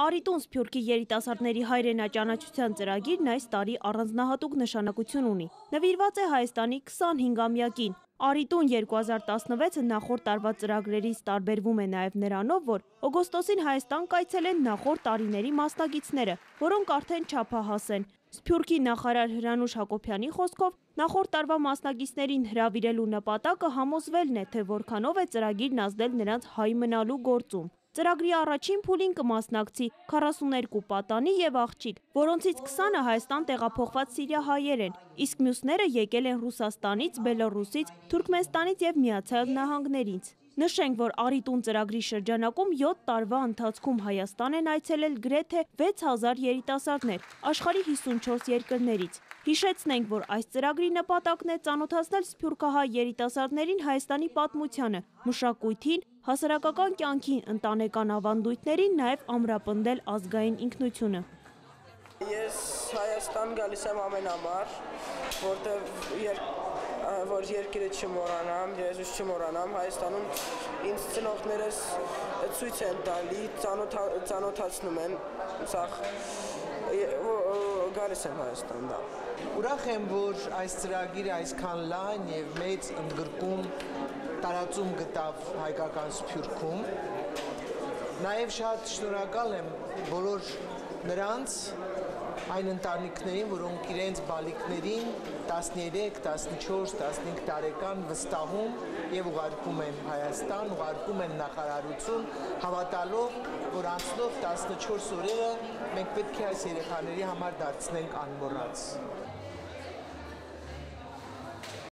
Արիտուն Սփյուռքի երիտասարդների հայրենաճանաչության ծրագիրն այս տարի առանձնահատուկ նշանակություն ունի։ Նվիրված է Հայաստանի 25-ամյակին։ Արիտուն 2016-ը նախորդ տարվա ծրագրերից տարբերվում է նաև նրանով, որ օգոստոսին Հայաստան կայցելեն նախորդ տարիների մասնակիցները, որոնք արդեն չափահաս են։ Սփյուռքի նախարար Հրանուշ Հակոբյանի խոսքով նախորդ տարվա մասնակիցներին հրավիրելու նպատակը համոզվելն է, թե որքանով է ծրագիրն ազդել նրանց հայ մնալու գործում։ Ծրագրի առաջին փուլին կմասնակցի 42 պատանի եւ աղջիկ, որոնցից 20-ը Հայաստան տեղափոխված սիրիահայեր են, իսկ մյուսները եկել են Ռուսաստանից, Բելոռուսից, Թուրքմենստանից եւ Միացյալ Նահանգներից։ Նշենք, որ Արիտուն ծրագրի շրջանակում 7 տարվա ընթացքում Հայաստան են այցելել գրեթե 6000 երիտասարդներ աշխարհի 54 երկրներից։ Հիշեցնենք, որ այս ծրագրի նպատակն է ծանոթացնել սփյուռքահայ երիտասարդներին Հայաստանի պատմությանը, մշակույթին, հասարակական կյանքին, ընտանեկան ավանդույթներին, նաև ամրապնդել ազգային ինքնությունը։ Ես Հայաստան գալիս եմ ամեն համար, որտեղ որ երկիրը չմոռանամ, Եզուս չմոռանամ, Հայաստանում ինձ ծնողներս ցույց են տալի, ծանոթացնում են, սախ գալիս եմ Հայաստան, դա։ Ուրախ եմ, որ այս ծրագիրը այսքան լայն եւ մեծ ընդգրկում տարածում գտավ հայկական Սփյուռքում։ Նաեւ շատ շնորհակալ եմ բոլոր նրանց այն ընտանիքներին, որոնք իրենց բալիկներին 13, 14, 15 տարեկան վստահում եւ ուղարկում են Հայաստան, ուղարկում են նախարարություն, հավատալով, որ անցնող 14 օրերը մենք պետք է այս երեխաների համար դարձնենք անմոռաց։